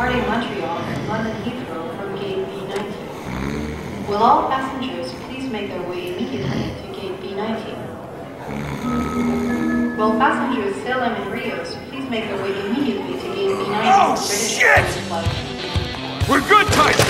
departing Montreal and London Heathrow from gate B19. Will all passengers please make their way immediately to gate B19? Will passengers Salem and Rios please make their way immediately to gate B19. Oh, shit! We're good, Tyson!